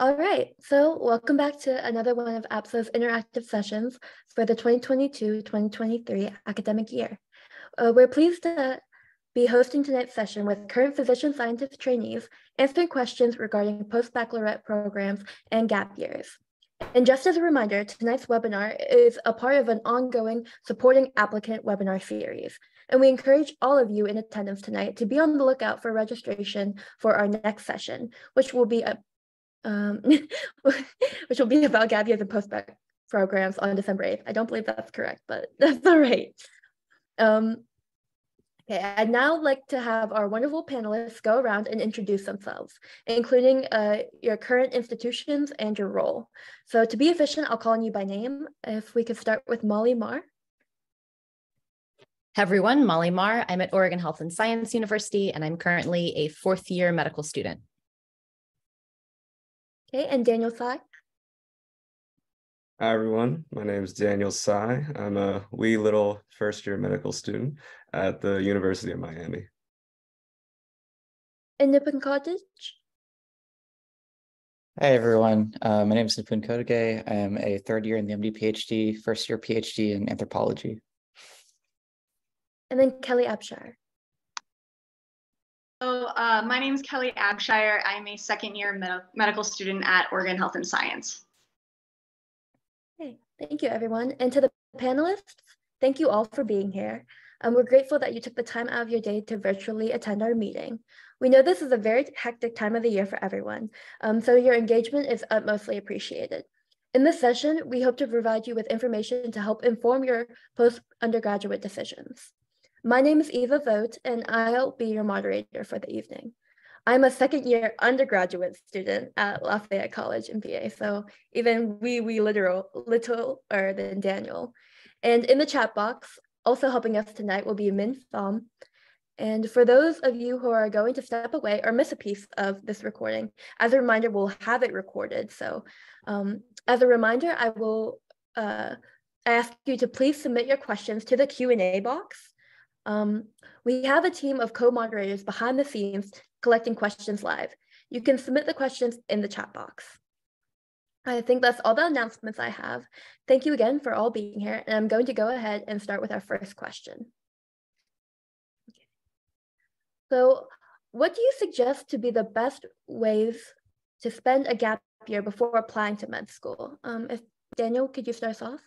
All right, so welcome back to another one of APSA's interactive sessions for the 2022-2023 academic year. Uh, we're pleased to be hosting tonight's session with current physician scientist trainees answering questions regarding post-baccalaureate programs and gap years. And just as a reminder, tonight's webinar is a part of an ongoing supporting applicant webinar series. And we encourage all of you in attendance tonight to be on the lookout for registration for our next session, which will be a um, which will be about gap years and post-bac programs on December 8th. I don't believe that's correct, but that's all right. Um, okay, I'd now like to have our wonderful panelists go around and introduce themselves, including uh, your current institutions and your role. So to be efficient, I'll call on you by name. If we could start with Molly Marr. Hi everyone, Molly Marr. I'm at Oregon Health and Science University, and I'm currently a fourth year medical student. Okay, and Daniel Sai. Hi, everyone. My name is Daniel Sai. I'm a wee little first year medical student at the University of Miami. And Nipun Kodage. Hi, everyone. Uh, my name is Nipun Kodage. I am a third year in the MD PhD, first year PhD in anthropology. And then Kelly Abshire. So uh, my name is Kelly Abshire. I'm a second year med medical student at Oregon Health and Science. Okay, thank you everyone. And to the panelists, thank you all for being here. Um, we're grateful that you took the time out of your day to virtually attend our meeting. We know this is a very hectic time of the year for everyone, um, so your engagement is utmostly appreciated. In this session, we hope to provide you with information to help inform your post-undergraduate decisions. My name is Eva Vogt, and I'll be your moderator for the evening. I'm a second year undergraduate student at Lafayette College in PA, so even we, we literal, little or than Daniel. And in the chat box, also helping us tonight will be Min Pham. And for those of you who are going to step away or miss a piece of this recording, as a reminder, we'll have it recorded. So um, as a reminder, I will uh, ask you to please submit your questions to the Q&A box um, we have a team of co-moderators behind the scenes collecting questions live. You can submit the questions in the chat box. I think that's all the announcements I have. Thank you again for all being here. And I'm going to go ahead and start with our first question. So what do you suggest to be the best ways to spend a gap year before applying to med school? Um, if Daniel, could you start us off?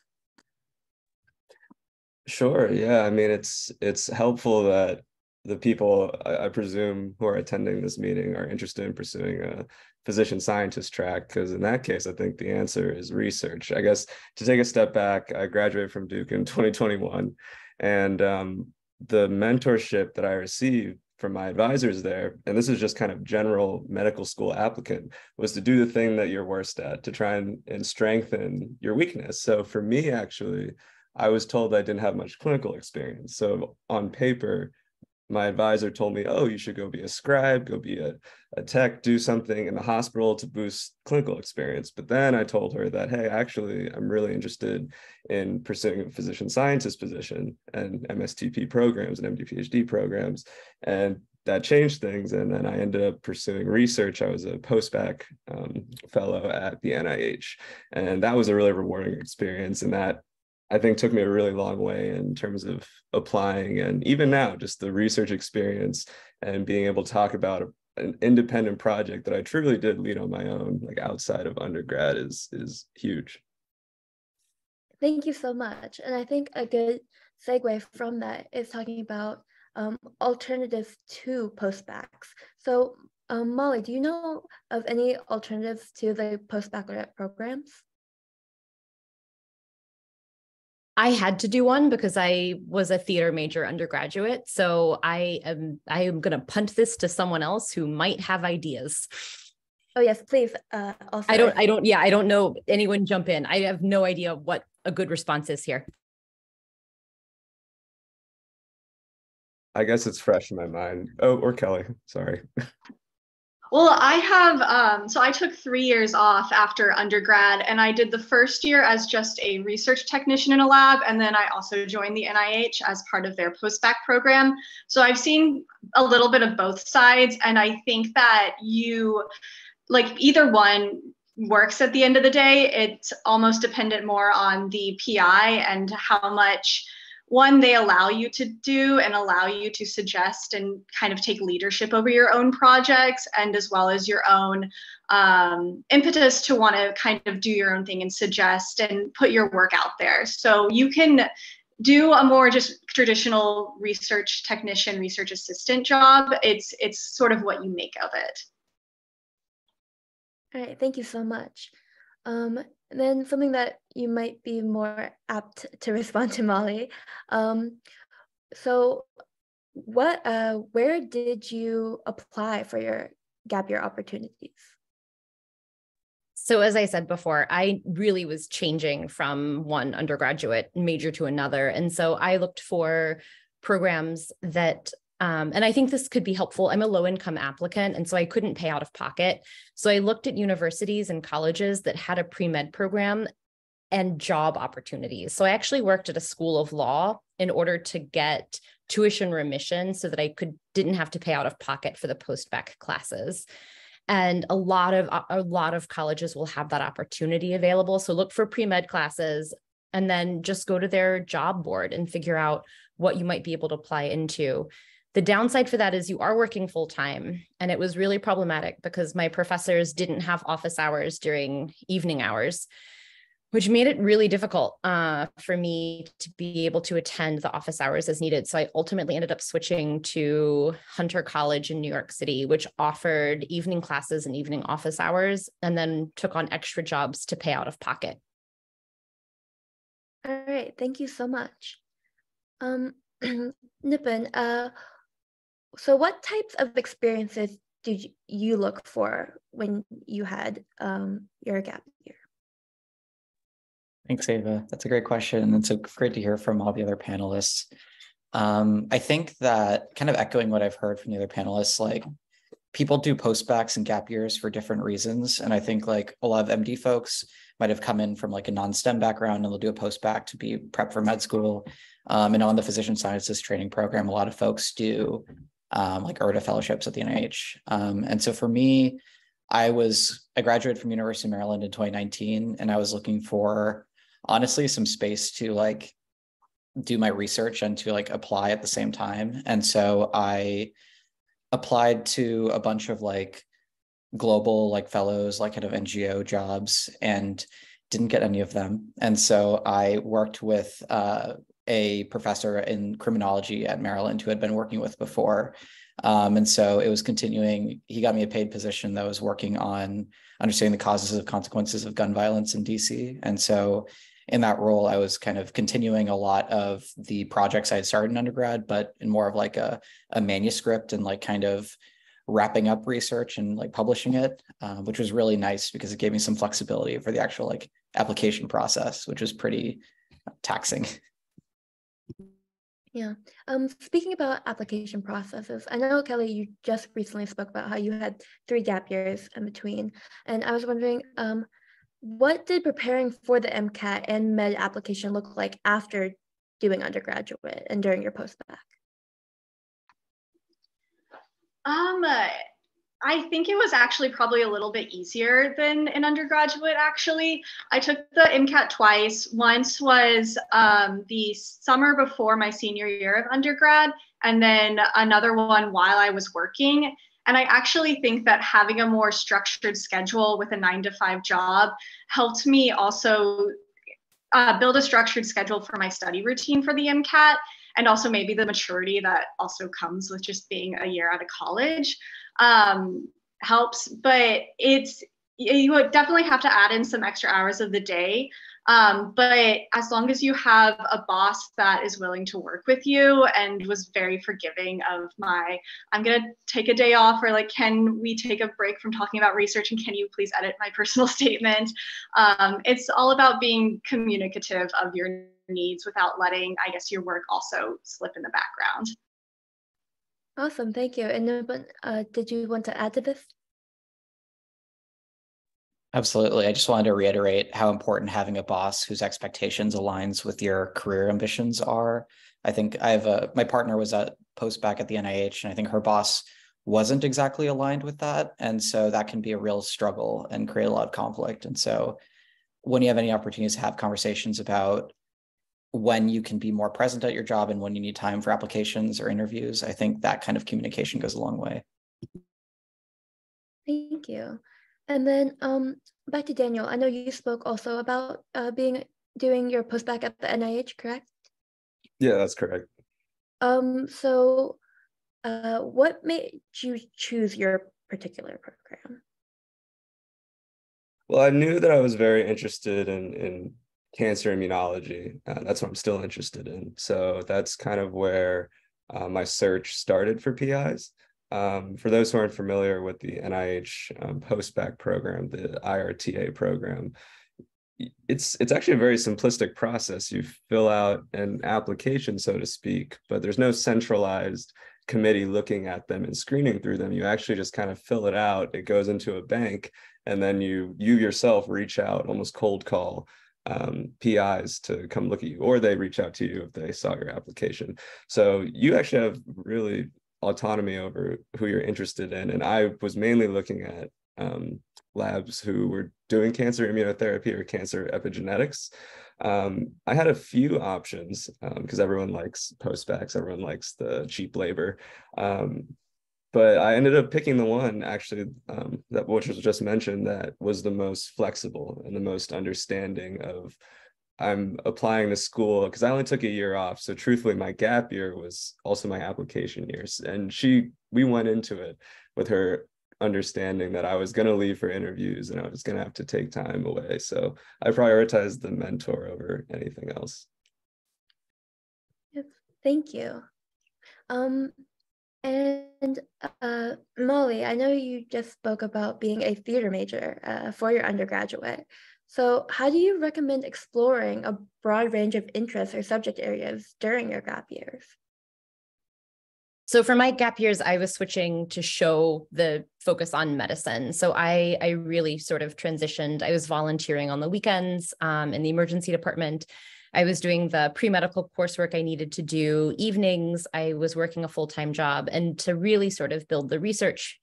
Sure. Yeah. I mean, it's it's helpful that the people I, I presume who are attending this meeting are interested in pursuing a physician scientist track because in that case, I think the answer is research. I guess to take a step back, I graduated from Duke in 2021, and um, the mentorship that I received from my advisors there, and this is just kind of general medical school applicant, was to do the thing that you're worst at, to try and, and strengthen your weakness. So for me, actually, I was told I didn't have much clinical experience. So on paper, my advisor told me, oh, you should go be a scribe, go be a, a tech, do something in the hospital to boost clinical experience. But then I told her that, hey, actually, I'm really interested in pursuing a physician scientist position and MSTP programs and MD PhD programs. And that changed things. And then I ended up pursuing research. I was a post-bac um, fellow at the NIH. And that was a really rewarding experience. And that I think took me a really long way in terms of applying and even now just the research experience and being able to talk about an independent project that I truly did lead on my own like outside of undergrad is is huge. Thank you so much. And I think a good segue from that is talking about um, alternatives to post-bacs. So um, Molly, do you know of any alternatives to the post-baccalaureate programs? I had to do one because I was a theater major undergraduate. So I am I am going to punt this to someone else who might have ideas. Oh yes, please. Uh, also, I don't. I don't. Yeah, I don't know. Anyone jump in? I have no idea what a good response is here. I guess it's fresh in my mind. Oh, or Kelly. Sorry. Well, I have, um, so I took three years off after undergrad, and I did the first year as just a research technician in a lab, and then I also joined the NIH as part of their post-bac program. So I've seen a little bit of both sides, and I think that you, like either one, works at the end of the day. It's almost dependent more on the PI and how much one they allow you to do and allow you to suggest and kind of take leadership over your own projects and as well as your own um, impetus to want to kind of do your own thing and suggest and put your work out there. So you can do a more just traditional research technician research assistant job. It's it's sort of what you make of it. All right thank you so much. Um, then something that you might be more apt to respond to molly um, so what uh, where did you apply for your gap year opportunities so, as I said before, I really was changing from one undergraduate major to another. And so I looked for programs that, um, and I think this could be helpful. I'm a low income applicant, and so I couldn't pay out of pocket. So I looked at universities and colleges that had a pre med program and job opportunities. So I actually worked at a school of law in order to get tuition remission so that I could didn't have to pay out of pocket for the post bac classes and a lot of a lot of colleges will have that opportunity available so look for pre-med classes and then just go to their job board and figure out what you might be able to apply into the downside for that is you are working full time and it was really problematic because my professors didn't have office hours during evening hours which made it really difficult uh, for me to be able to attend the office hours as needed. So I ultimately ended up switching to Hunter College in New York City, which offered evening classes and evening office hours, and then took on extra jobs to pay out of pocket. All right, thank you so much. Um, Nipun, uh, so what types of experiences did you look for when you had um, your gap year? Thanks, Ava. That's a great question. And it's great to hear from all the other panelists. Um, I think that kind of echoing what I've heard from the other panelists, like people do postbacs and gap years for different reasons. And I think like a lot of MD folks might have come in from like a non-STEM background and they'll do a postbac to be prep for med school. Um, and on the physician sciences training program, a lot of folks do um, like IRTA fellowships at the NIH. Um, and so for me, I was I graduated from University of Maryland in 2019, and I was looking for honestly some space to like do my research and to like apply at the same time. And so I applied to a bunch of like global like fellows, like kind of NGO jobs, and didn't get any of them. And so I worked with uh, a professor in criminology at Maryland who had been working with before. Um, and so it was continuing. He got me a paid position that was working on understanding the causes of consequences of gun violence in DC. And so in that role, I was kind of continuing a lot of the projects I had started in undergrad, but in more of like a, a manuscript and like kind of wrapping up research and like publishing it, uh, which was really nice because it gave me some flexibility for the actual like application process, which was pretty taxing. Yeah. Um, speaking about application processes, I know Kelly, you just recently spoke about how you had three gap years in between, and I was wondering, um, what did preparing for the MCAT and med application look like after doing undergraduate and during your postbac? Um, uh, I think it was actually probably a little bit easier than an undergraduate, actually. I took the MCAT twice. Once was um, the summer before my senior year of undergrad, and then another one while I was working. And I actually think that having a more structured schedule with a nine to five job helped me also uh, build a structured schedule for my study routine for the MCAT and also maybe the maturity that also comes with just being a year out of college um, helps. But it's, you would definitely have to add in some extra hours of the day um, but as long as you have a boss that is willing to work with you and was very forgiving of my, I'm going to take a day off, or like, can we take a break from talking about research and can you please edit my personal statement? Um, it's all about being communicative of your needs without letting, I guess, your work also slip in the background. Awesome, thank you. And uh, did you want to add to this? Absolutely. I just wanted to reiterate how important having a boss whose expectations aligns with your career ambitions are. I think I have a my partner was at post-bac at the NIH, and I think her boss wasn't exactly aligned with that. And so that can be a real struggle and create a lot of conflict. And so when you have any opportunities to have conversations about when you can be more present at your job and when you need time for applications or interviews, I think that kind of communication goes a long way. Thank you. And then um, back to Daniel, I know you spoke also about uh, being doing your postbac at the NIH, correct? Yeah, that's correct. Um, so uh, what made you choose your particular program? Well, I knew that I was very interested in in cancer immunology. Uh, that's what I'm still interested in. So that's kind of where uh, my search started for PIs. Um, for those who aren't familiar with the NIH um, postbac program, the IRTA program, it's it's actually a very simplistic process. You fill out an application, so to speak, but there's no centralized committee looking at them and screening through them. You actually just kind of fill it out. It goes into a bank, and then you you yourself reach out, almost cold call um, PIs to come look at you, or they reach out to you if they saw your application. So you actually have really autonomy over who you're interested in. And I was mainly looking at um, labs who were doing cancer immunotherapy or cancer epigenetics. Um, I had a few options because um, everyone likes postbacs, everyone likes the cheap labor. But I ended up picking the one actually um, that which was just mentioned that was the most flexible and the most understanding of I'm applying to school because I only took a year off. So truthfully, my gap year was also my application years. And she we went into it with her understanding that I was going to leave for interviews and I was going to have to take time away. So I prioritized the mentor over anything else. Thank you. Um, and uh, Molly, I know you just spoke about being a theater major uh, for your undergraduate. So, how do you recommend exploring a broad range of interests or subject areas during your gap years? So for my gap years, I was switching to show the focus on medicine. So I I really sort of transitioned. I was volunteering on the weekends um, in the emergency department. I was doing the pre medical coursework I needed to do. Evenings, I was working a full time job, and to really sort of build the research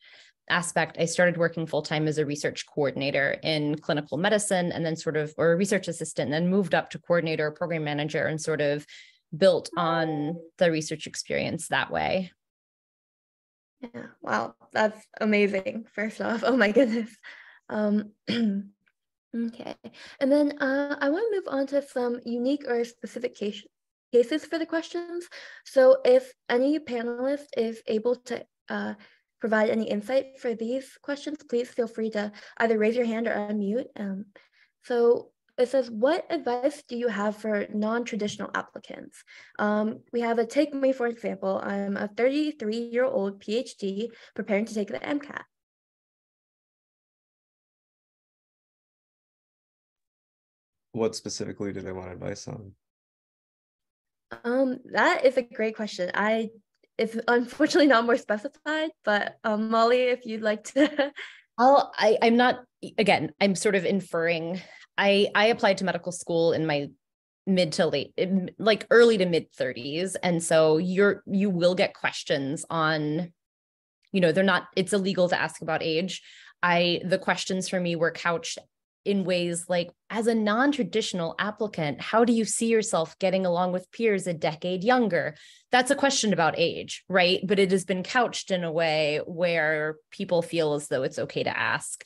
aspect, I started working full time as a research coordinator in clinical medicine, and then sort of or a research assistant, and then moved up to coordinator, program manager, and sort of built on the research experience that way. Yeah, wow, that's amazing. First off, oh my goodness. Um, okay, and then uh, I want to move on to some unique or specific case, cases for the questions. So if any panelist is able to uh, provide any insight for these questions, please feel free to either raise your hand or unmute. Um, so it says, what advice do you have for non-traditional applicants? Um, we have a take me, for example, I'm a 33-year-old PhD preparing to take the MCAT. What specifically do they want advice on? Um, that is a great question. I it's unfortunately not more specified, but um, Molly, if you'd like to. I'll, I, I'm not, again, I'm sort of inferring I I applied to medical school in my mid to late like early to mid 30s and so you're you will get questions on you know they're not it's illegal to ask about age i the questions for me were couched in ways like as a non-traditional applicant how do you see yourself getting along with peers a decade younger that's a question about age right but it has been couched in a way where people feel as though it's okay to ask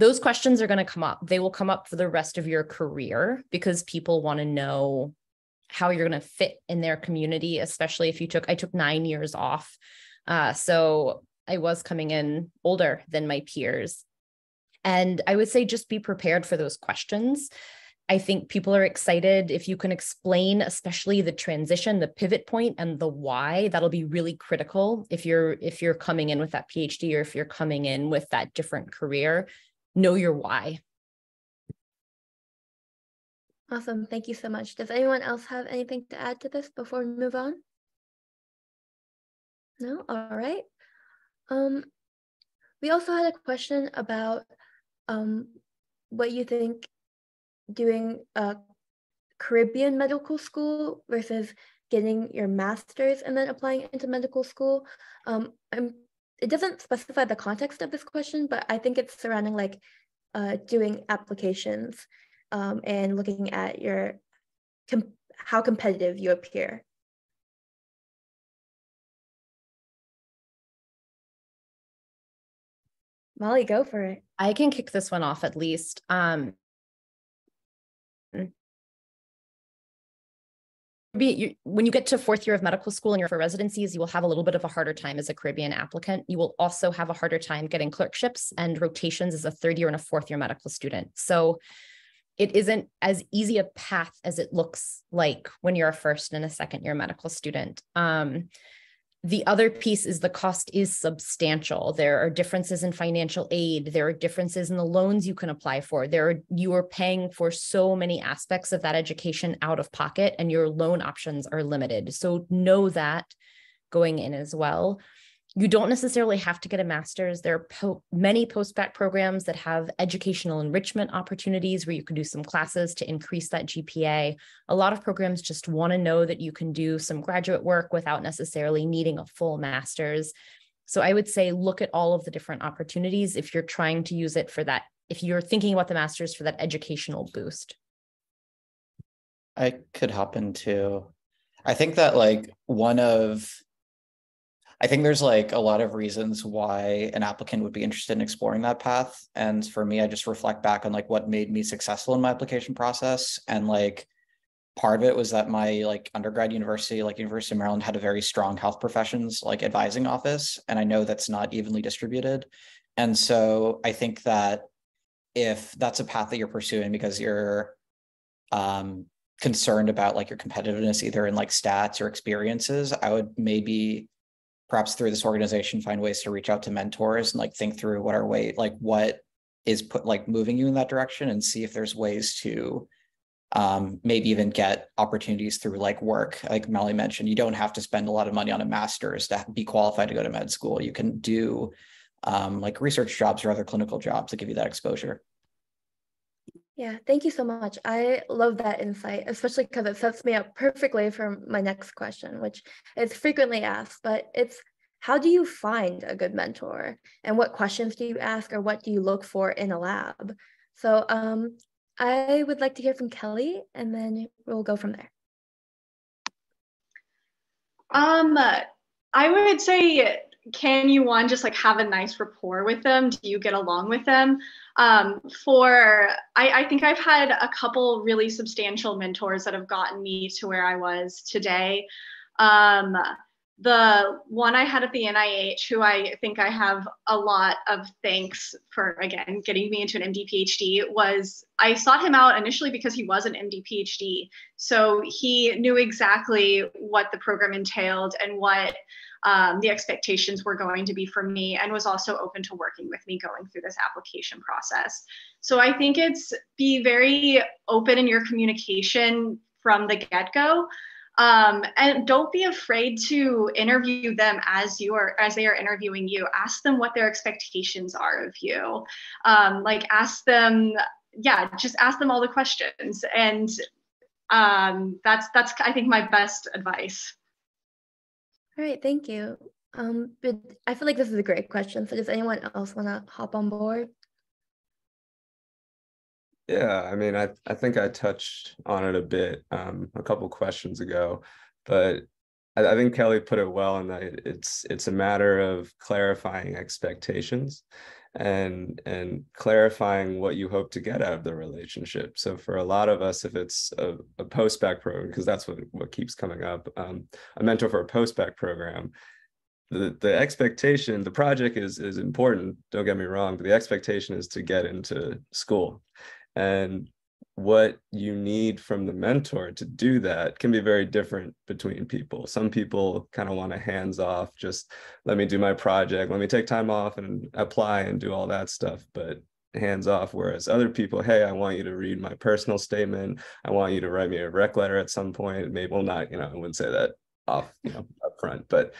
those questions are going to come up. They will come up for the rest of your career because people want to know how you're going to fit in their community, especially if you took, I took nine years off. Uh, so I was coming in older than my peers. And I would say just be prepared for those questions. I think people are excited if you can explain, especially the transition, the pivot point, and the why. That'll be really critical if you're if you're coming in with that PhD or if you're coming in with that different career know your why. Awesome. Thank you so much. Does anyone else have anything to add to this before we move on? No? All right. Um, we also had a question about um, what you think doing a Caribbean medical school versus getting your master's and then applying into medical school. Um, I'm it doesn't specify the context of this question, but I think it's surrounding like uh, doing applications um, and looking at your com how competitive you appear. Molly, go for it. I can kick this one off at least. Um, be you, when you get to fourth year of medical school and you're for residencies, you will have a little bit of a harder time as a Caribbean applicant. You will also have a harder time getting clerkships and rotations as a third year and a fourth year medical student. So it isn't as easy a path as it looks like when you're a first and a second year medical student. Um, the other piece is the cost is substantial. There are differences in financial aid. There are differences in the loans you can apply for. There are you are paying for so many aspects of that education out of pocket and your loan options are limited. So know that going in as well you don't necessarily have to get a master's. There are po- many post-bac programs that have educational enrichment opportunities where you can do some classes to increase that GPA. A lot of programs just want to know that you can do some graduate work without necessarily needing a full master's. So I would say look at all of the different opportunities if you're trying to use it for that, if you're thinking about the master's for that educational boost. I could hop into, I think that like one of I think there's like a lot of reasons why an applicant would be interested in exploring that path. And for me, I just reflect back on like what made me successful in my application process. And like part of it was that my like undergrad university, like University of Maryland, had a very strong health professions like advising office. And I know that's not evenly distributed. And so I think that if that's a path that you're pursuing because you're um, concerned about like your competitiveness either in like stats or experiences, I would maybe perhaps through this organization find ways to reach out to mentors and like think through what are way like what is put like moving you in that direction and see if there's ways to um, maybe even get opportunities through like work. Like Molly mentioned you don't have to spend a lot of money on a master's to be qualified to go to med school. You can do um, like research jobs or other clinical jobs that give you that exposure yeah, thank you so much. I love that insight, especially because it sets me up perfectly for my next question, which is frequently asked, but it's how do you find a good mentor and what questions do you ask or what do you look for in a lab? So um, I would like to hear from Kelly and then we'll go from there. Um, I would say can you one just like have a nice rapport with them? Do you get along with them? Um, for I, I think i've had a couple really substantial mentors that have gotten me to where i was today. Um, the one I had at the NIH, who I think I have a lot of thanks for, again, getting me into an MD PhD, was I sought him out initially because he was an MD PhD. So he knew exactly what the program entailed and what um, the expectations were going to be for me and was also open to working with me going through this application process. So I think it's be very open in your communication from the get go. Um, and don't be afraid to interview them as you are as they are interviewing you ask them what their expectations are of you um, like ask them yeah just ask them all the questions and um, that's that's i think my best advice all right, thank you. Um, but I feel like this is a great question. So does anyone else want to hop on board? Yeah, I mean, I, I think I touched on it a bit um, a couple questions ago, but I, I think Kelly put it well in that it's it's a matter of clarifying expectations and and clarifying what you hope to get out of the relationship. So for a lot of us if it's a, a post-bac program because that's what what keeps coming up um, a mentor for a post-bac program the the expectation the project is is important don't get me wrong but the expectation is to get into school and what you need from the mentor to do that can be very different between people. Some people kind of want a hands off, just let me do my project, let me take time off and apply and do all that stuff, but hands off. Whereas other people, hey, I want you to read my personal statement. I want you to write me a rec letter at some point. Maybe, well, not, you know, I wouldn't say that off, you know, up front, but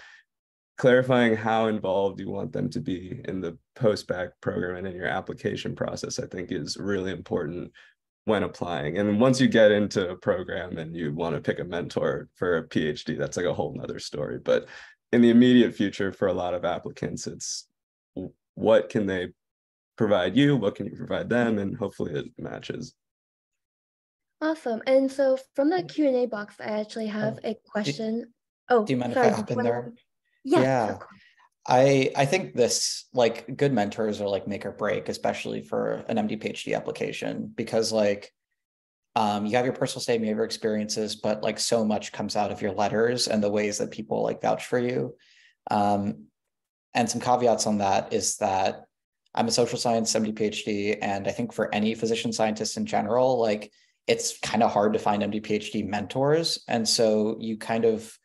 clarifying how involved you want them to be in the post-bac program and in your application process, I think is really important when applying. And once you get into a program and you want to pick a mentor for a PhD, that's like a whole nother story. But in the immediate future for a lot of applicants, it's what can they provide you? What can you provide them? And hopefully it matches. Awesome. And so from the mm. Q&A box, I actually oh, have a question. Oh, Do you oh, mind sorry, if I hop in there? Yes, Yeah. I I think this like good mentors are like make or break, especially for an MD PhD application, because like um you have your personal statement, you have your experiences, but like so much comes out of your letters and the ways that people like vouch for you. Um and some caveats on that is that I'm a social science MD PhD, and I think for any physician scientist in general, like it's kind of hard to find MD PhD mentors. And so you kind of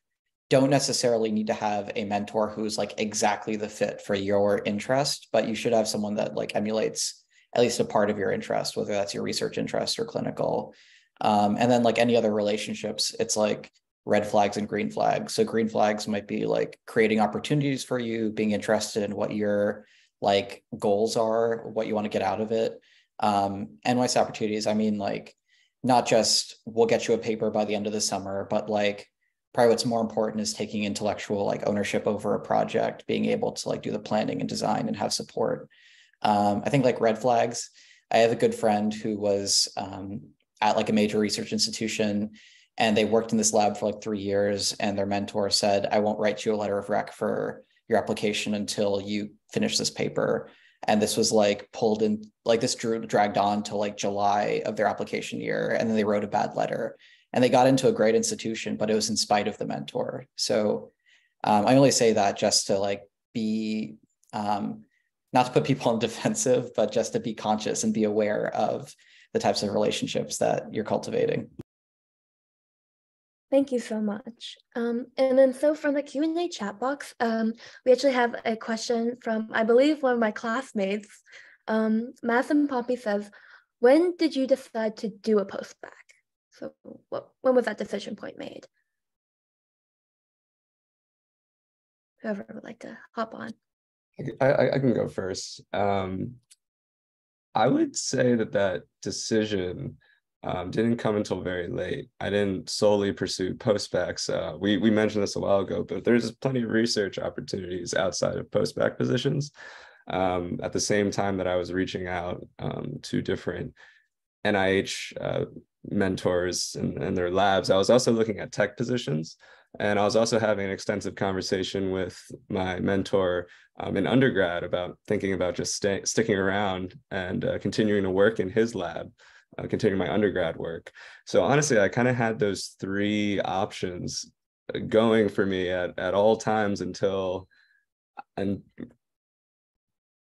don't necessarily need to have a mentor who's like exactly the fit for your interest, but you should have someone that like emulates at least a part of your interest, whether that's your research interest or clinical. Um, and then like any other relationships, it's like red flags and green flags. So green flags might be like creating opportunities for you, being interested in what your like goals are, what you want to get out of it. Um, NYS opportunities, I mean like not just we'll get you a paper by the end of the summer, but like probably what's more important is taking intellectual like ownership over a project being able to like do the planning and design and have support. Um, i think like red flags i have a good friend who was um, at like a major research institution and they worked in this lab for like three years and their mentor said i won't write you a letter of rec for your application until you finish this paper. And this was like pulled in like this drew dragged on to like july of their application year and then they wrote a bad letter and they got into a great institution, but it was in spite of the mentor. So um, I only say that just to like be um, not to put people on defensive, but just to be conscious and be aware of the types of relationships that you're cultivating. Thank you so much. Um, and then so from the Q&A chat box, um, we actually have a question from, I believe, one of my classmates. Um, Madison Pompey says, when did you decide to do a postbac? So what, when was that decision point made? Whoever would like to hop on. I, I, can go first. Um, I would say that that decision um, didn't come until very late. I didn't solely pursue postbacs. Uh, we we mentioned this a while ago, but there's plenty of research opportunities outside of postbac positions. Um, at the same time that I was reaching out um, to different NIH uh, mentors and, and their labs, I was also looking at tech positions. And I was also having an extensive conversation with my mentor um, in undergrad about thinking about just stay, sticking around and uh, continuing to work in his lab, uh, continuing my undergrad work. So honestly, I kind of had those three options uh, going for me at, at all times until and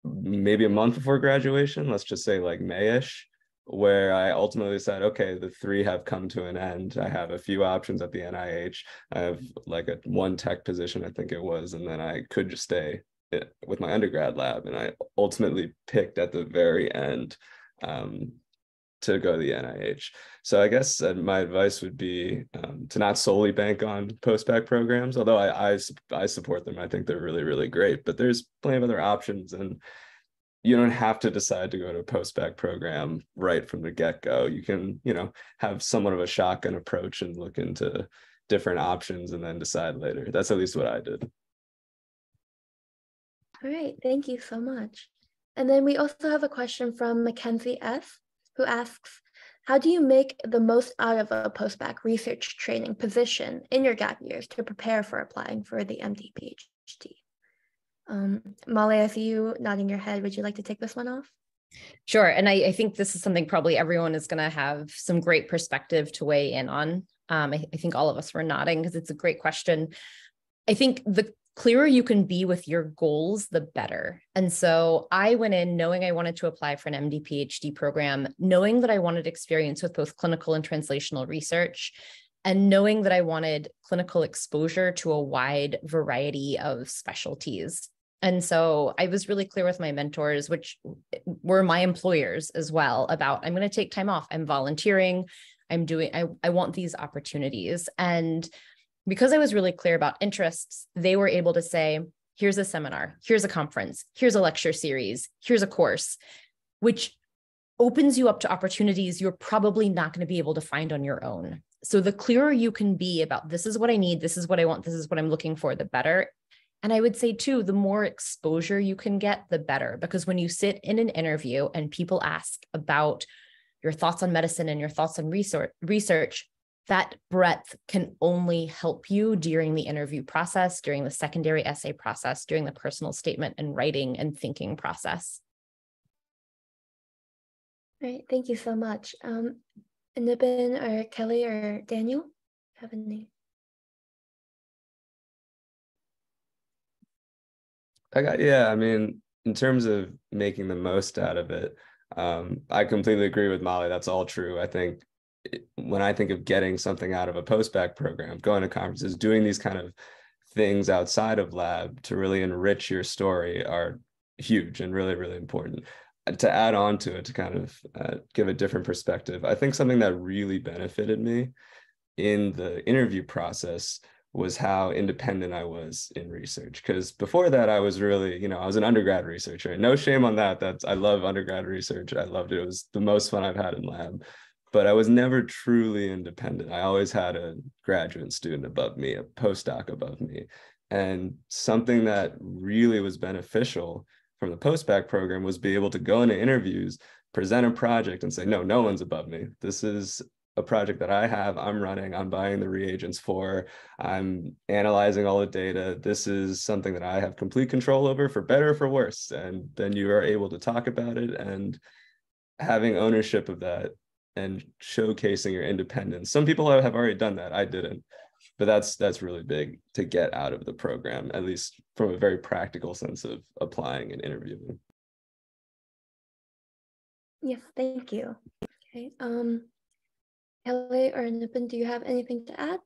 maybe a month before graduation, let's just say like Mayish where I ultimately said, okay, the three have come to an end. I have a few options at the NIH. I have like a one tech position, I think it was, and then I could just stay eh, with my undergrad lab. And I ultimately picked at the very end um, to go to the NIH. So I guess uh, my advice would be um, to not solely bank on postbac programs, although I, I, I support them. I think they're really, really great, but there's plenty of other options. And you don't have to decide to go to a post-bac program right from the get-go. You can you know have somewhat of a shotgun approach and look into different options and then decide later. That's at least what i did. All right. Thank you so much. And then we also have a question from mackenzie s who asks how do you make the most out of a post-bac research training position in your gap years to prepare for applying for the md phd um, Molly, I see you nodding your head. Would you like to take this one off? Sure. And I, I think this is something probably everyone is going to have some great perspective to weigh in on. Um, I, I think all of us were nodding because it's a great question. I think the clearer you can be with your goals, the better. And so I went in knowing I wanted to apply for an MD PhD program, knowing that I wanted experience with both clinical and translational research, and knowing that I wanted clinical exposure to a wide variety of specialties. And so I was really clear with my mentors, which were my employers as well, about I'm going to take time off. I'm volunteering. I'm doing, I, I want these opportunities. And because I was really clear about interests, they were able to say, here's a seminar, here's a conference, here's a lecture series, here's a course, which opens you up to opportunities you're probably not going to be able to find on your own. So the clearer you can be about this is what I need, this is what I want, this is what I'm looking for, the better And I would say, too, the more exposure you can get, the better. Because when you sit in an interview and people ask about your thoughts on medicine and your thoughts on research, research that breadth can only help you during the interview process, during the secondary essay process, during the personal statement and writing and thinking process. Great, thank you so much. Um, or Kelly or Daniel, have any? I got yeah. I mean, in terms of making the most out of it, um, I completely agree with Molly. That's all true. I think it, when I think of getting something out of a post-bac program, going to conferences, doing these kind of things outside of lab to really enrich your story are huge and really, really important. To add on to it, to kind of uh, give a different perspective, I think something that really benefited me in the interview process was how independent I was in research. Because before that, I was really, you know, I was an undergrad researcher. No shame on that. That's I love undergrad research. I loved it. It was the most fun I've had in lab. But I was never truly independent. I always had a graduate student above me, a postdoc above me. And something that really was beneficial from the post-bac program was be able to go into interviews, present a project and say, no, no one's above me. This is a project that I have, I'm running, I'm buying the reagents for, I'm analyzing all the data. This is something that I have complete control over for better or for worse. And then you are able to talk about it and having ownership of that and showcasing your independence. Some people have already done that. I didn't. But that's that's really big to get out of the program, at least from a very practical sense of applying and interviewing. Yes, thank you. Okay. Um, Kelly or Nipun, do you have anything to add?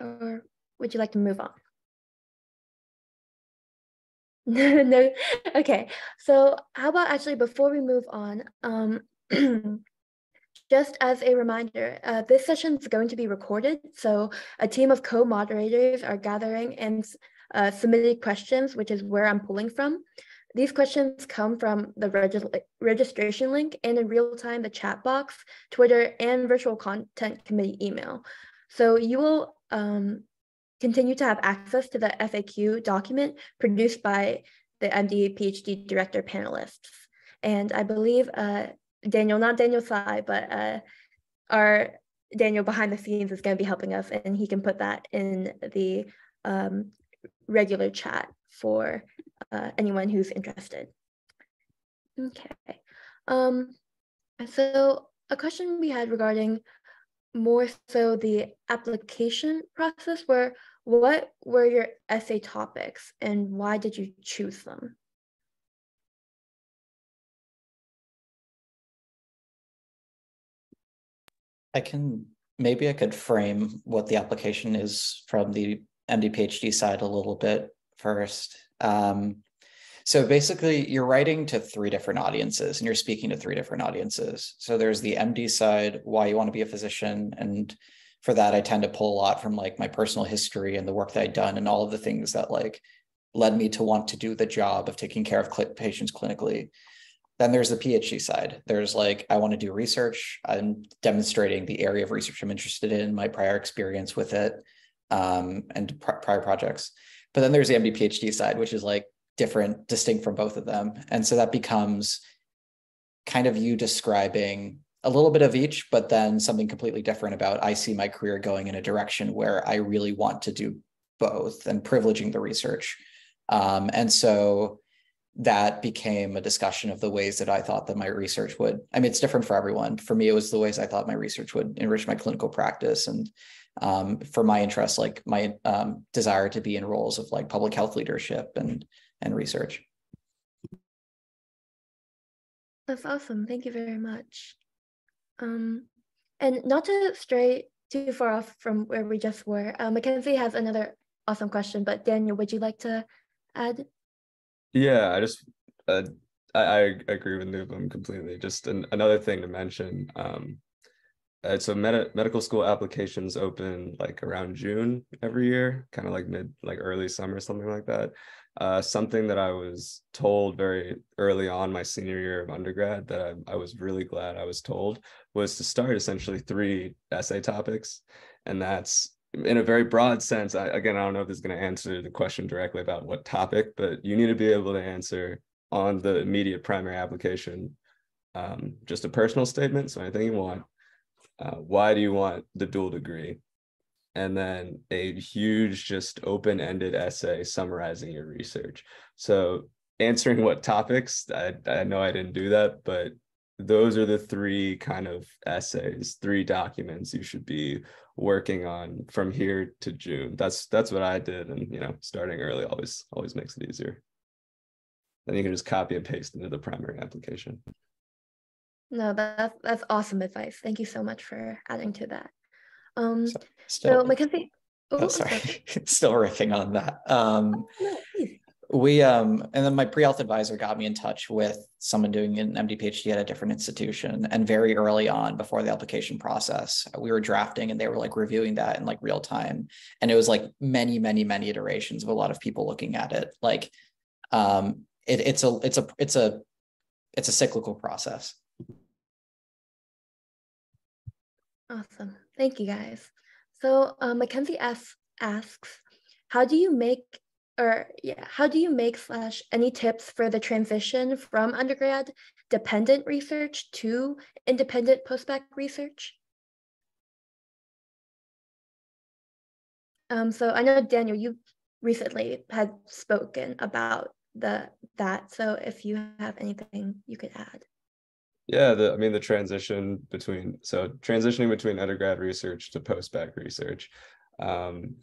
Or would you like to move on? no, no. okay. So how about actually before we move on, um, just as a reminder, uh, this session is going to be recorded. So a team of co-moderators are gathering and uh, submitting questions, which is where I'm pulling from. These questions come from the registration link and in real time, the chat box, Twitter, and virtual content committee email. So you will um, continue to have access to the FAQ document produced by the MD PhD director panelists. And I believe uh, Daniel, not Daniel Sai, but uh, our Daniel behind the scenes is going to be helping us, and he can put that in the um, regular chat for uh, anyone who's interested. Okay. Um, so a question we had regarding more so the application process were what were your essay topics and why did you choose them? I can maybe I could frame what the application is from the MD PhD side a little bit first. Um, so basically, you're writing to three different audiences and you're speaking to three different audiences. So there's the MD side, why you want to be a physician. And for that, I tend to pull a lot from like my personal history and the work that I'd done and all of the things that like led me to want to do the job of taking care of cl- patients clinically. Then there's the PhD side. There's like, I want to do research. I'm demonstrating the area of research I'm interested in, my prior experience with it, um, and pr- prior projects. But then there's the MD PhD side, which is like different, distinct from both of them. And so that becomes kind of you describing a little bit of each, but then something completely different about I see my career going in a direction where I really want to do both and privileging the research. Um, and so that became a discussion of the ways that I thought that my research would. I mean, it's different for everyone. For me, it was the ways I thought my research would enrich my clinical practice and um, for my interests, like my um, desire to be in roles of like public health leadership and and research. That's awesome. Thank you very much. Um, and not to stray too far off from where we just were, uh, Mackenzie has another awesome question. But Daniel, would you like to add? Yeah, I just uh, I, I agree with Nipun completely. Just an, another thing to mention. Um, uh, so med- medical school applications open like around June every year, kind of like mid, like early summer, something like that. Uh, something that I was told very early on my senior year of undergrad that I, I was really glad I was told was to start essentially three essay topics. And that's in a very broad sense, I, again, I don't know if this is going to answer the question directly about what topic, but you need to be able to answer on the immediate primary application um, just a personal statement. So anything you want. Uh, why do you want the dual degree? And then a huge, just open ended essay summarizing your research. So answering what topics, I, I know I didn't do that, but those are the three kind of essays, three documents you should be working on from here to June. That's that's what I did, and you know, starting early always always makes it easier. Then you can just copy and paste into the primary application. No, that's that's awesome advice. Thank you so much for adding to that. Um, so, still, so Mackenzie. Oh, oh sorry, still riffing on that. Um, no, we um and then my pre-health advisor got me in touch with someone doing an MD PhD at a different institution and very early on before the application process we were drafting and they were like reviewing that in like real time and it was like many many many iterations of a lot of people looking at it like um it, it's a it's a it's a it's a cyclical process awesome thank you guys so uh, Mackenzie asks asks how do you make or yeah, how do you make slash any tips for the transition from undergrad dependent research to independent postbac research? Um, so I know Daniel, you recently had spoken about the that. So if you have anything you could add. Yeah, the, I mean the transition between so transitioning between undergrad research to postbac research. Um,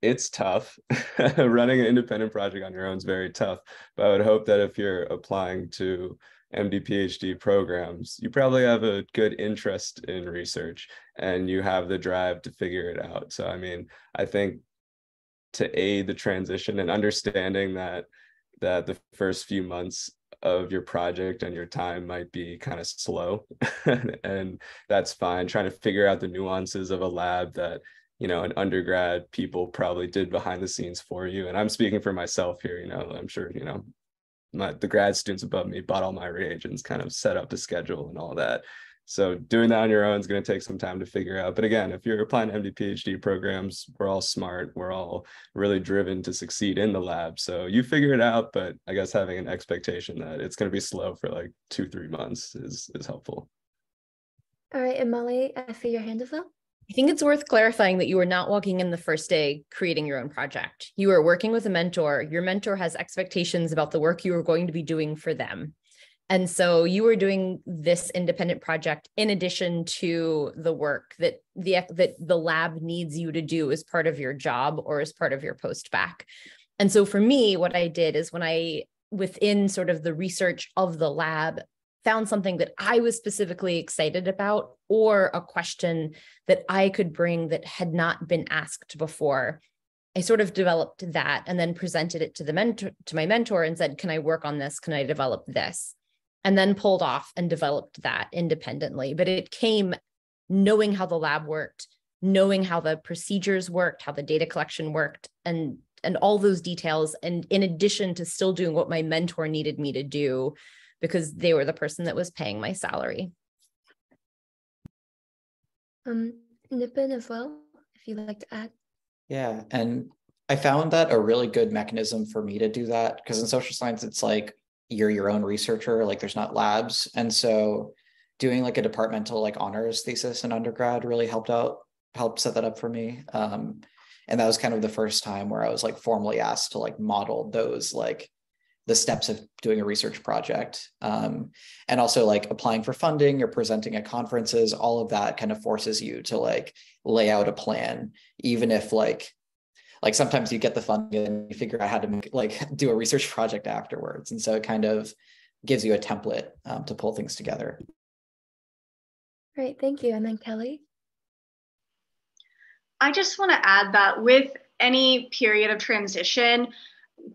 it's tough. Running an independent project on your own is very tough. But I would hope that if you're applying to MD PhD programs, you probably have a good interest in research and you have the drive to figure it out. So, I mean, I think to aid the transition and understanding that that the first few months of your project and your time might be kind of slow and that's fine trying to figure out the nuances of a lab that you know an undergrad people probably did behind the scenes for you and i'm speaking for myself here you know i'm sure you know my the grad students above me bought all my reagents kind of set up the schedule and all that so doing that on your own is going to take some time to figure out but again if you're applying md phd programs we're all smart we're all really driven to succeed in the lab so you figure it out but i guess having an expectation that it's going to be slow for like two three months is is helpful all right and molly i see your hand is up I think it's worth clarifying that you are not walking in the first day creating your own project. You are working with a mentor. Your mentor has expectations about the work you are going to be doing for them. And so you were doing this independent project in addition to the work that the that the lab needs you to do as part of your job or as part of your post bac. And so for me, what I did is when I within sort of the research of the lab found something that I was specifically excited about or a question that I could bring that had not been asked before. I sort of developed that and then presented it to the mentor to my mentor and said, "Can I work on this? Can I develop this?" And then pulled off and developed that independently. But it came knowing how the lab worked, knowing how the procedures worked, how the data collection worked, and and all those details. And in addition to still doing what my mentor needed me to do, because they were the person that was paying my salary. Um, Nipun as well, if you'd like to add. Yeah, and I found that a really good mechanism for me to do that because in social science, it's like you're your own researcher, like there's not labs. And so doing like a departmental like honors thesis in undergrad really helped out, helped set that up for me. Um, and that was kind of the first time where I was like formally asked to like model those like the steps of doing a research project um, and also like applying for funding or presenting at conferences all of that kind of forces you to like lay out a plan even if like like sometimes you get the funding and you figure out how to make, like do a research project afterwards. And so it kind of gives you a template um, to pull things together. Great thank you. And then kelly? I just want to add that with any period of transition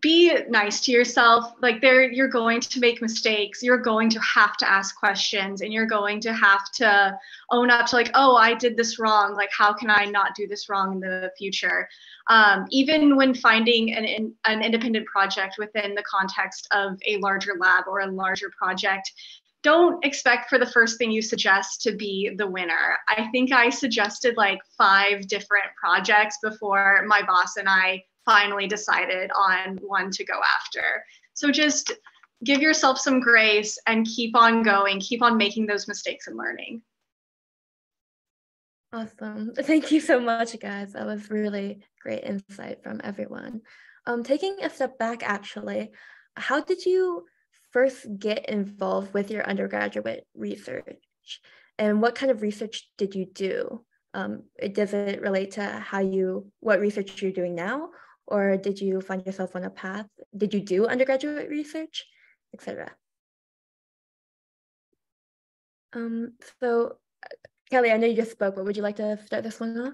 be nice to yourself. Like there you're going to make mistakes. You're going to have to ask questions and you're going to have to own up to like oh i did this wrong. Like how can i not do this wrong in the future? Um, even when finding an, in, an independent project within the context of a larger lab or a larger project don't expect for the first thing you suggest to be the winner. I think I suggested like five different projects before my boss and I finally decided on one to go after. So just give yourself some grace and keep on going, keep on making those mistakes and learning. Awesome. Thank you so much, guys. That was really great insight from everyone. Um, taking a step back, actually, how did you first get involved with your undergraduate research? And what kind of research did you do? Um, does it relate to how you, what research you're doing now? Or did you find yourself on a path? Did you do undergraduate research, etc.? Um, so Kelly, I know you just spoke, but would you like to start this one off?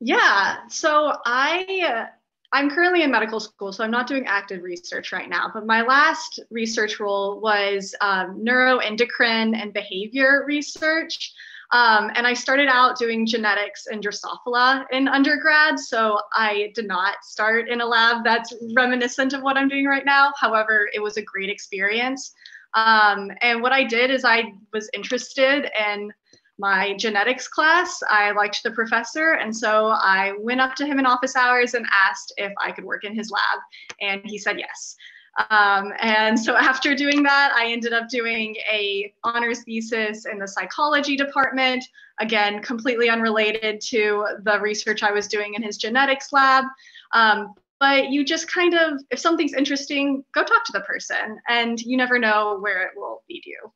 Yeah, so I I'm currently in medical school, so I'm not doing active research right now. But my last research role was um, neuroendocrine and behavior research. Um, and I started out doing genetics and Drosophila in undergrad. So I did not start in a lab that's reminiscent of what I'm doing right now. However, it was a great experience. Um, and what I did is I was interested in my genetics class. I liked the professor, and so I went up to him in office hours and asked if I could work in his lab, and he said yes. Um, and so after doing that, I ended up doing a honors thesis in the psychology department, again, completely unrelated to the research I was doing in his genetics lab. Um, but you just kind of, if something's interesting, go talk to the person, and you never know where it will lead you.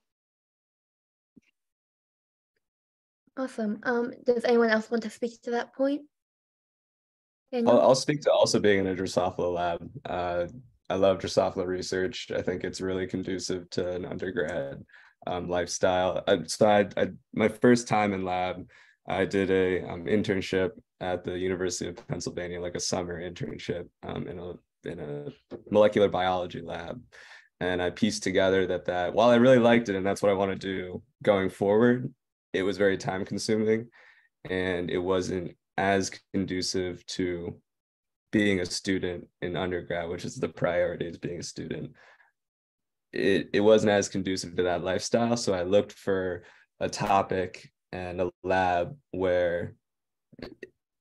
Awesome. Um, does anyone else want to speak to that point? I'll, I'll, speak to also being in a Drosophila lab. Uh, I love Drosophila research. I think it's really conducive to an undergrad um, lifestyle. I, so I, I, my first time in lab, I did a um, internship at the University of Pennsylvania, like a summer internship um, in a in a molecular biology lab. And I pieced together that that while I really liked it and that's what I want to do going forward, it was very time consuming and it wasn't as conducive to being a student in undergrad, which is the priority is being a student. It, it wasn't as conducive to that lifestyle. So I looked for a topic and a lab where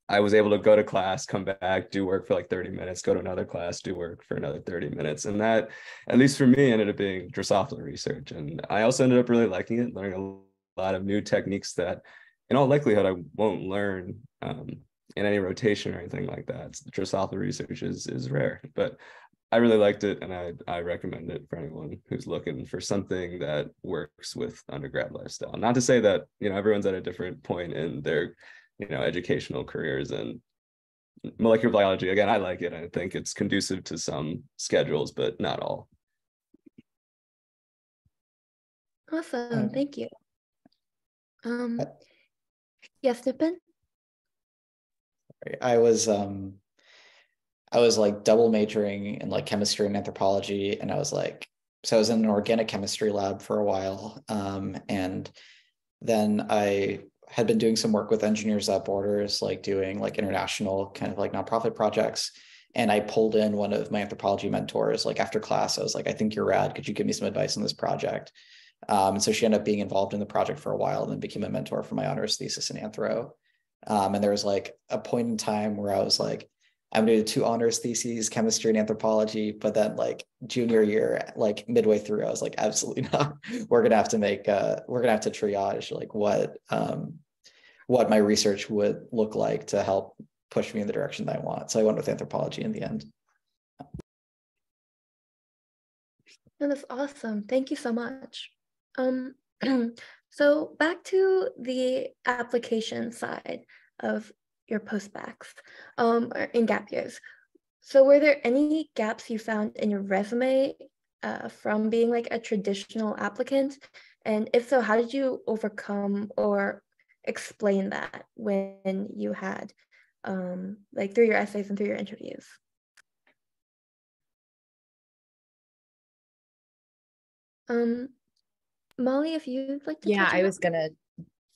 I was able to go to class, come back, do work for like 30 minutes, go to another class, do work for another 30 minutes. And that, at least for me, ended up being Drosophila research. And I also ended up really liking it, learning a lot of new techniques that in all likelihood I won't learn um, in any rotation or anything like that. So Drosophila research is is rare, but I really liked it and I I recommend it for anyone who's looking for something that works with undergrad lifestyle. Not to say that you know everyone's at a different point in their you know educational careers and molecular biology again I like it I think it's conducive to some schedules but not all. Awesome, thank you. Um, uh, yes, Nipun? I was um I was like double majoring in like chemistry and anthropology, and I was like, so I was in an organic chemistry lab for a while, um, and then I had been doing some work with Engineers at Borders, like doing like international kind of like nonprofit projects. And I pulled in one of my anthropology mentors, like after class, I was like, I think you're rad. Could you give me some advice on this project? Um, and so she ended up being involved in the project for a while and then became a mentor for my honors thesis in anthro. Um, and there was like a point in time where I was like, I'm gonna do two honors theses, chemistry and anthropology. But then like junior year, like midway through, I was like, absolutely not. We're gonna have to make uh we're gonna have to triage like what um what my research would look like to help push me in the direction that I want. So I went with anthropology in the end. That's awesome. Thank you so much. Um, so back to the application side of your postbacs um, in gap years. So were there any gaps you found in your resume uh, from being like a traditional applicant? And if so, how did you overcome or explain that when you had um, like through your essays and through your interviews? Um, Molly, if you'd like to. Yeah, I was going to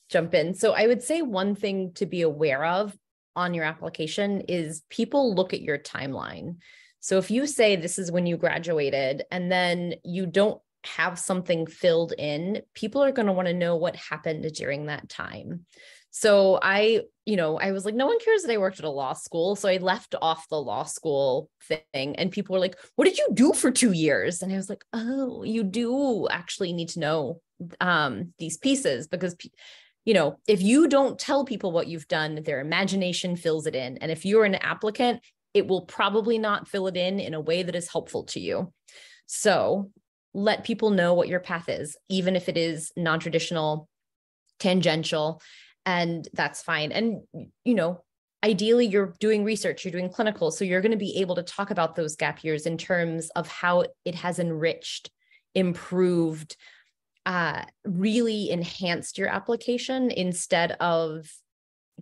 jump in. So I would say one thing to be aware of on your application is people look at your timeline. So if you say this is when you graduated and then you don't have something filled in, people are going to want to know what happened during that time. So I, you know, I was like, no one cares that I worked at a law school. So I left off the law school thing. And people were like, what did you do for two years? And I was like, oh, you do actually need to know um, these pieces because, you know, if you don't tell people what you've done, their imagination fills it in. And if you're an applicant, it will probably not fill it in in a way that is helpful to you. So let people know what your path is, even if it is non traditional, tangential, and that's fine. And, you know, ideally you're doing research, you're doing clinical. So you're going to be able to talk about those gap years in terms of how it has enriched, improved, uh, really enhanced your application instead of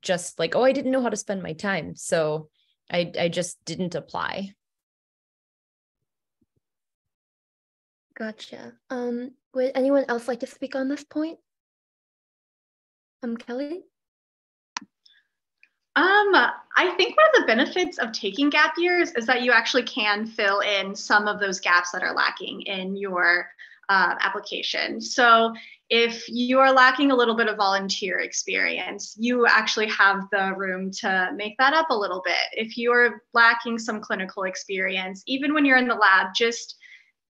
just like, oh, I didn't know how to spend my time. So I, I just didn't apply. Gotcha. Um, would anyone else like to speak on this point? Um, Kelly? Um, I think one of the benefits of taking gap years is that you actually can fill in some of those gaps that are lacking in your uh, application. So if you are lacking a little bit of volunteer experience, you actually have the room to make that up a little bit. If you're lacking some clinical experience, even when you're in the lab, just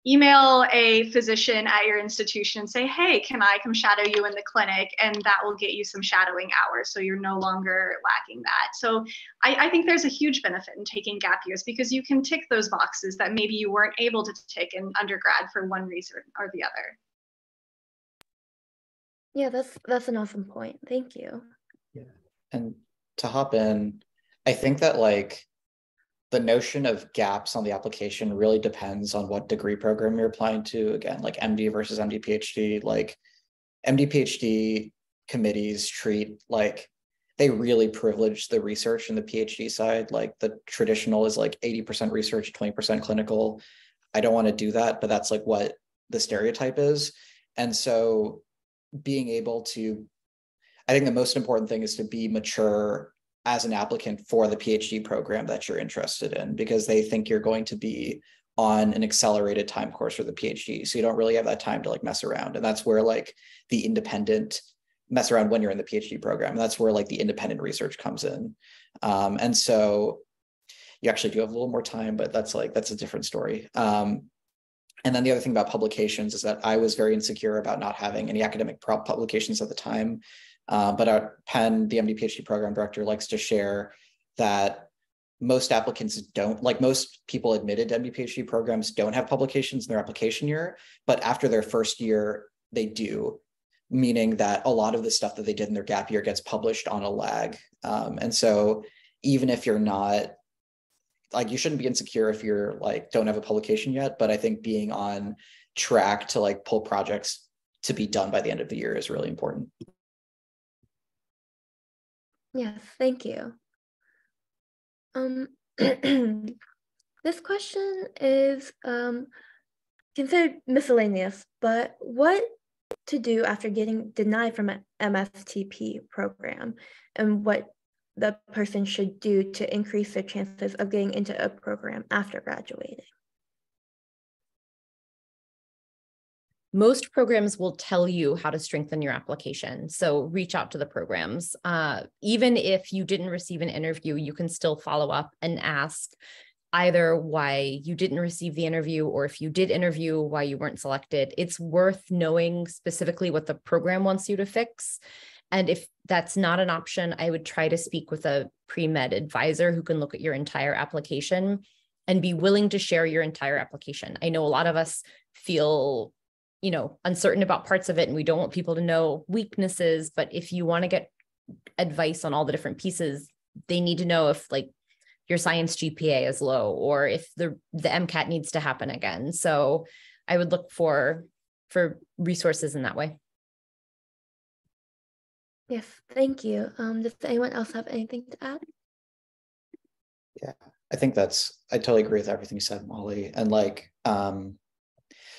email a physician at your institution and say, hey, can I come shadow you in the clinic? And that will get you some shadowing hours. So you're no longer lacking that. So I, I, think there's a huge benefit in taking gap years because you can tick those boxes that maybe you weren't able to tick in undergrad for one reason or the other. Yeah, that's that's an awesome point. Thank you. Yeah. And to hop in, I think that like the notion of gaps on the application really depends on what degree program you're applying to. Again, like MD versus MD PhD, like MD PhD committees treat like they really privilege the research and the PhD side. Like the traditional is like 80% research, 20% clinical. I don't want to do that, but that's like what the stereotype is. And so being able to, I think the most important thing is to be mature as an applicant for the PhD program that you're interested in because they think you're going to be on an accelerated time course for the PhD. So you don't really have that time to like mess around. And that's where like the independent mess around when you're in the PhD program. And that's where like the independent research comes in. Um, and so you actually do have a little more time, but that's like, that's a different story. Um, and then the other thing about publications is that I was very insecure about not having any academic publications at the time. Uh, but our Penn, the MD PhD program director, likes to share that most applicants don't, like most people admitted to MD PhD programs don't have publications in their application year, but after their first year, they do, meaning that a lot of the stuff that they did in their gap year gets published on a lag. Um, and so even if you're not like you shouldn't be insecure if you're like don't have a publication yet but i think being on track to like pull projects to be done by the end of the year is really important Yes, thank you. Um, this question is um, considered miscellaneous, but what to do after getting denied from an MSTP program and what the person should do to increase their chances of getting into a program after graduating? Most programs will tell you how to strengthen your application. So reach out to the programs. Uh, even if you didn't receive an interview, you can still follow up and ask either why you didn't receive the interview or if you did interview, why you weren't selected. It's worth knowing specifically what the program wants you to fix. And if that's not an option, I would try to speak with a pre med advisor who can look at your entire application and be willing to share your entire application. I know a lot of us feel you know uncertain about parts of it and we don't want people to know weaknesses but if you want to get advice on all the different pieces they need to know if like your science gpa is low or if the the mcat needs to happen again. So i would look for for resources in that way. Yes thank you. Um does anyone else have anything to add? Yeah i think that's i totally agree with everything you said molly. And like um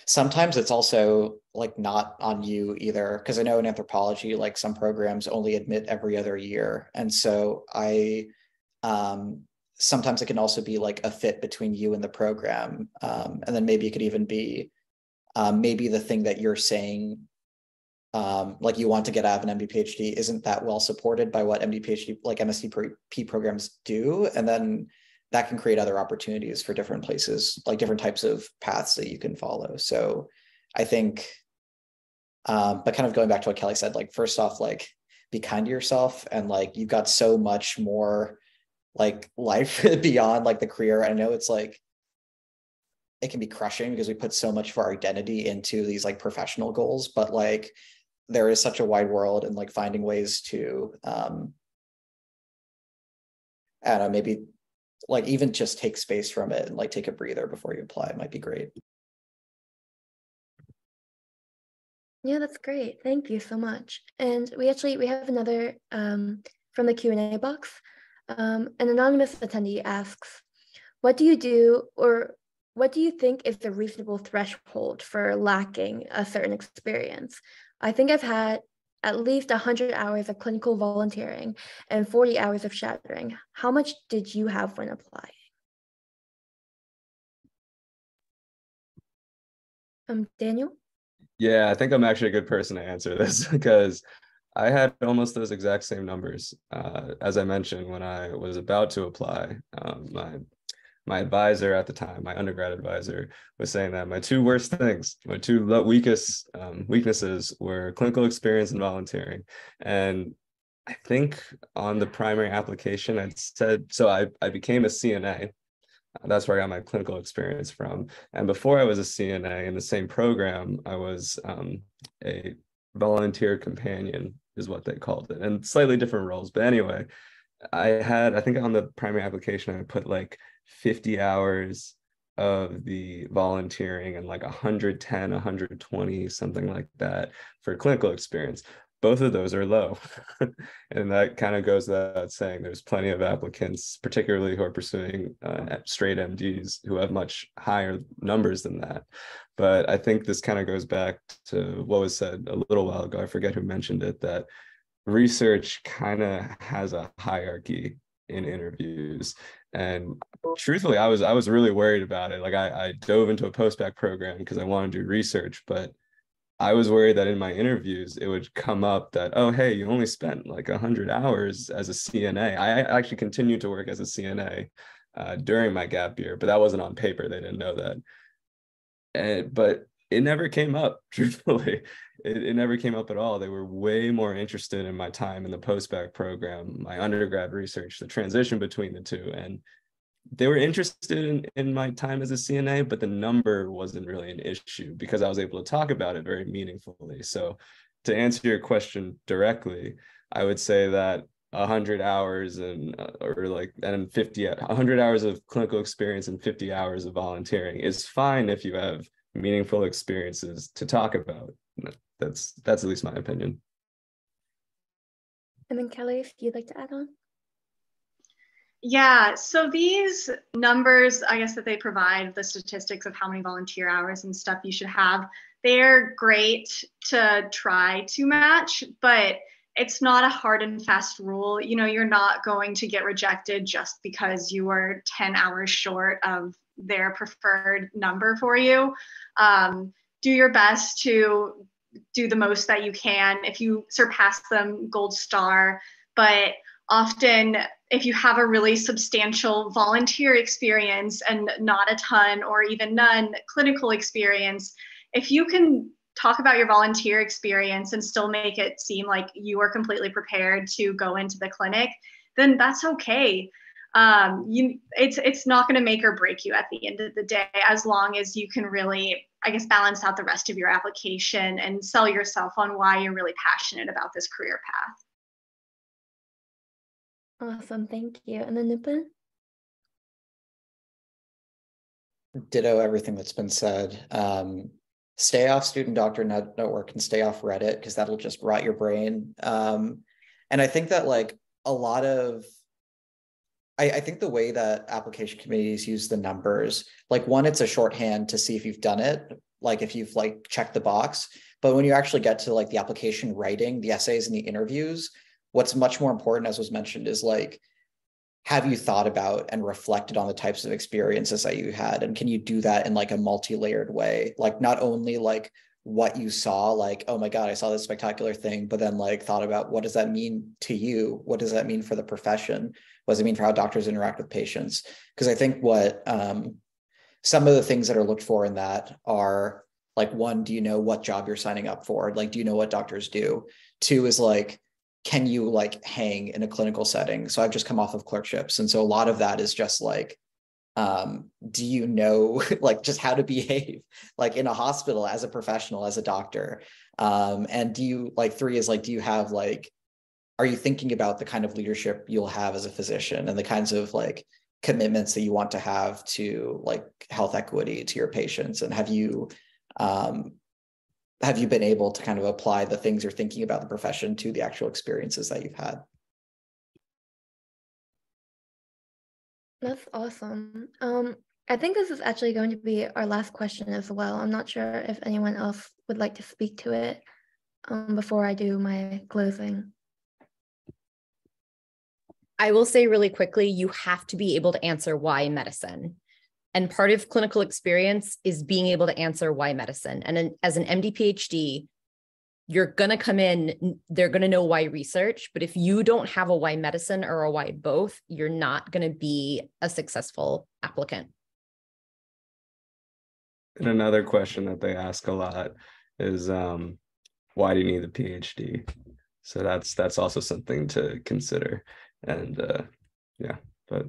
sometimes it's also like not on you either because i know in anthropology like some programs only admit every other year and so i um, sometimes it can also be like a fit between you and the program um, and then maybe it could even be um, maybe the thing that you're saying um, like you want to get out of an MD PhD isn't that well supported by what MD PhD like MSc programs do, and then that can create other opportunities for different places, like different types of paths that you can follow. So I think, um, but kind of going back to what Kelly said, like first off, like be kind to yourself and like you've got so much more like life beyond like the career. I know it's like it can be crushing because we put so much of our identity into these like professional goals, but like there is such a wide world and like finding ways to um I don't know, maybe like even just take space from it and like take a breather before you apply it might be great. Yeah, that's great. Thank you so much. And we actually we have another um, from the Q and A box. Um, an anonymous attendee asks, "What do you do, or what do you think is a reasonable threshold for lacking a certain experience? I think I've had at least 100 hours of clinical volunteering and 40 hours of shadowing. How much did you have when applying? Um, Daniel? Yeah, I think I'm actually a good person to answer this because I had almost those exact same numbers. Uh, as I mentioned, when I was about to apply, um, my my advisor at the time, my undergrad advisor, was saying that my two worst things, my two weakest um, weaknesses were clinical experience and volunteering. And I think on the primary application, I said, so I, I became a CNA. That's where I got my clinical experience from. And before I was a CNA in the same program, I was um, a volunteer companion, is what they called it, and slightly different roles. But anyway, I had, I think on the primary application, I put like 50 hours of the volunteering and like 110 120 something like that for clinical experience. Both of those are low. And that kind of goes without saying. There's plenty of applicants particularly who are pursuing uh, straight mds who have much higher numbers than that. But i think this kind of goes back to what was said a little while ago. I forget who mentioned it that research kind of has a hierarchy in interviews and truthfully i was i was really worried about it. Like i, I dove into a post-bac program because i wanted to do research but i was worried that in my interviews it would come up that oh hey you only spent like 100 hours as a cna i actually continued to work as a cna uh, during my gap year but that wasn't on paper. They didn't know that. And but it never came up truthfully. It, it never came up at all. They were way more interested in my time in the post-bac program my undergrad research the transition between the two and they were interested in, in my time as a cna but the number wasn't really an issue because i was able to talk about it very meaningfully. So to answer your question directly i would say that 100 hours and uh, or like and 50 100 hours of clinical experience and 50 hours of volunteering is fine if you have meaningful experiences to talk about. That's that's at least my opinion. And then Kelly, if you'd like to add on. Yeah, so these numbers, I guess that they provide the statistics of how many volunteer hours and stuff you should have, they're great to try to match, but it's not a hard and fast rule. You know, you're not going to get rejected just because you are 10 hours short of their preferred number for you. Um, do your best to do the most that you can. If you surpass them, gold star. But often, if you have a really substantial volunteer experience and not a ton or even none clinical experience, if you can talk about your volunteer experience and still make it seem like you are completely prepared to go into the clinic, then that's okay um, you it's it's not going to make or break you at the end of the day as long as you can really i guess balance out the rest of your application and sell yourself on why you're really passionate about this career path. Awesome thank you. And then Nipun? ditto everything that's been said. Um, stay off student doctor network and stay off reddit because that'll just rot your brain. Um, and i think that like a lot of I, I, think the way that application committees use the numbers, like one, it's a shorthand to see if you've done it, like if you've like checked the box. But when you actually get to like the application writing, the essays and the interviews, what's much more important, as was mentioned, is like have you thought about and reflected on the types of experiences that you had and can you do that in like a multi-layered way like not only like what you saw like oh my god i saw this spectacular thing but then like thought about what does that mean to you? What does that mean for the profession? What does it mean for how doctors interact with patients? Because i think what um, some of the things that are looked for in that are like one do you know what job you're signing up for? Like do you know what doctors do? Two is like can you like hang in a clinical setting? So i've just come off of clerkships. And so a lot of that is just like um, do you know like just how to behave like in a hospital as a professional as a doctor um, and do you like three is like do you have like are you thinking about the kind of leadership you'll have as a physician and the kinds of like commitments that you want to have to like health equity to your patients and have you um, have you been able to kind of apply the things you're thinking about the profession to the actual experiences that you've had? That's awesome. Um, I think this is actually going to be our last question as well. I'm not sure if anyone else would like to speak to it um, before I do my closing. I will say really quickly you have to be able to answer why medicine. And part of clinical experience is being able to answer why medicine. And as an MD PhD, you're going to come in, they're going to know why research. But if you don't have a why medicine or a why both, you're not going to be a successful applicant. And another question that they ask a lot is um, why do you need a PhD? So that's that's also something to consider. And uh, yeah, but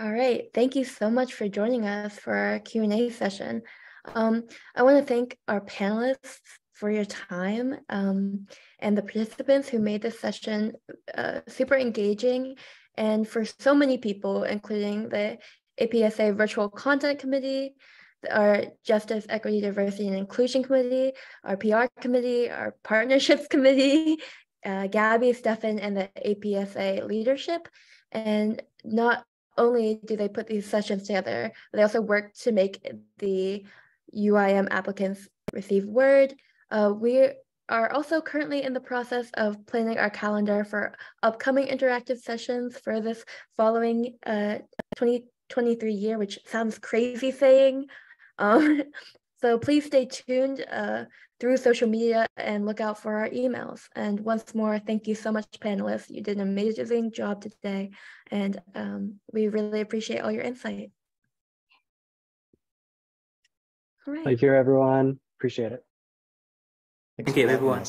all right. Thank you so much for joining us for our Q&A session. Um, I want to thank our panelists for your time um, and the participants who made this session uh, super engaging and for so many people, including the APSA Virtual Content Committee, our Justice, Equity, Diversity, and Inclusion Committee, our PR Committee, our Partnerships Committee, uh, Gabby, Stefan, and the APSA leadership. And not only do they put these sessions together, they also work to make the UIM applicants receive Word. Uh, we are also currently in the process of planning our calendar for upcoming interactive sessions for this following uh, 2023 year, which sounds crazy saying. Um, so please stay tuned uh, through social media and look out for our emails. And once more, thank you so much, panelists. You did an amazing job today, and um, we really appreciate all your insight. All right. Thank you, everyone. Appreciate it. Thank you, everyone.